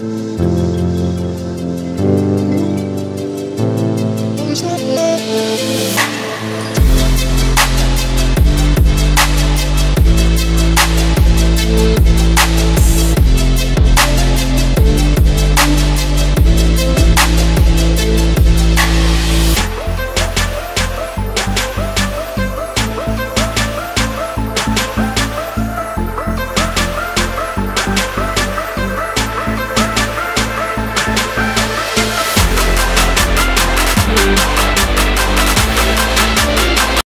Podcast.